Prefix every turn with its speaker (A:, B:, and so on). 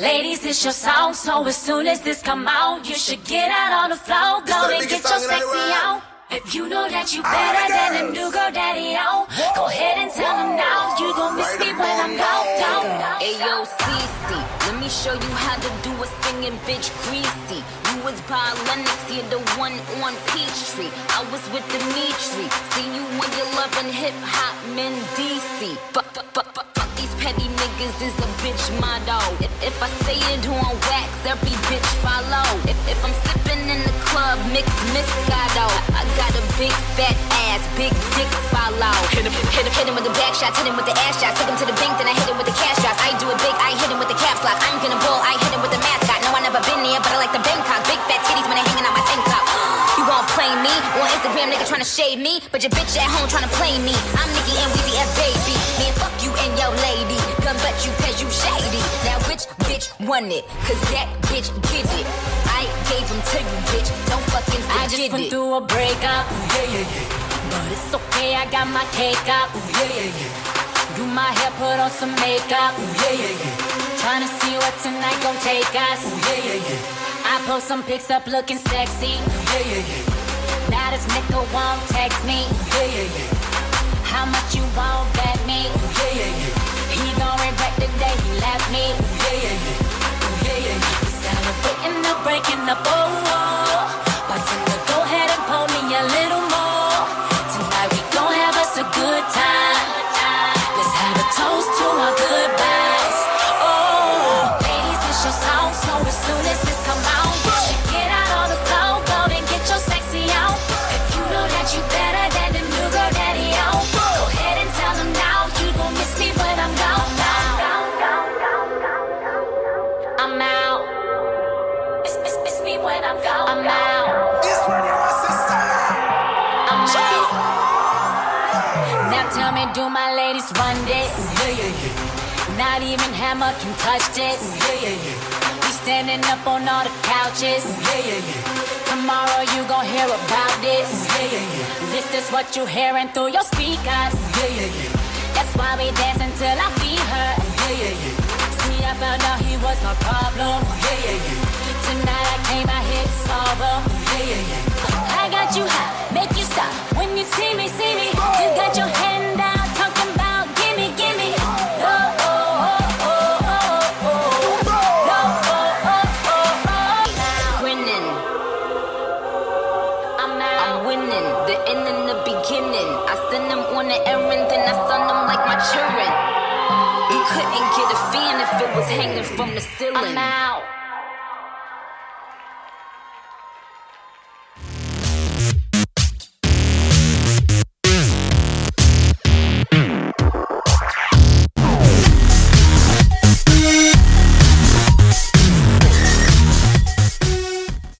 A: it's your song, so as soon as this come out, you should get out on the floor, go and get your
B: song in the
A: sexy out. If you know that you better than a new girl daddy out, go ahead and tell him now. You gon' miss me when I'm gone, gone, gone.
C: Ayo, Cece, let me show you how to do a singing bitch greasy. You was by Lenox, you're the one on Peachtree. I was with Dimitri. See you when you're loving hip hop, men DC. Fuck, fuck, fuck, fuck, fuck these petty niggas is a bitch motto. If, if I say it on wax, every bitch follow. If, if I'm sipping in the club, mix Moscato. I got a big fat ass, big dicks follow. Hit him, hit him, hit him with the back shots, hit him with the ass shots. Took him to the bank, then I hit him with the cash drops. I do it big, I hit him with the caps lock. I'm gonna bull, I hit him with the mascot. No, I never been there, but I like the Bangkok. Big fat titties when they hanging out my tank top. You gon' play me on Instagram, nigga tryna shade me, but your bitch at home tryna play me. I'm Nicki and Weezy F baby. Man, fuck you and your won it? Cause that bitch get it. I gave them to you, bitch. Don't fucking forget I
A: just went
C: it.
A: through a breakup, ooh,
B: Yeah, yeah, yeah.
A: but it's okay, I got my cake up.
B: Yeah, yeah, yeah.
A: Do my hair, put on some makeup.
B: ooh, Yeah, yeah, yeah.
A: Tryna see what tonight gon' take us.
B: ooh, Yeah, yeah, yeah.
A: I post some pics up looking sexy.
B: ooh, Yeah, yeah, yeah.
A: Now this nigga won't text me. Up, when I'm gone. I'm out.
B: This one you want to say.
A: I'm out. Now tell me, do my ladies run this?
B: Yeah, yeah, yeah.
A: Not even Hammer can touch this.
B: Yeah, yeah, yeah.
A: We standing up on all the couches.
B: Yeah, yeah, yeah.
A: Tomorrow you gon' hear about this.
B: Yeah, yeah, yeah.
A: This is what you hearing through your speakers.
B: Yeah, yeah, yeah.
A: That's why we dance until I feel her.
B: Yeah, yeah, yeah.
A: See, I found out he was my problem.
B: Yeah, yeah, yeah.
A: I got you high, make you stop. When you see me, see me, you got your hand out, talking about gimme, gimme. Oh, oh, oh, oh, oh, oh. Oh, oh, oh, oh, oh.
C: Grinning,
A: I'm
C: I'm winning. The end and the beginning. I send them on an errand, then I son them like my children. You couldn't get a fan if it was hanging from the ceiling.
A: I'm out.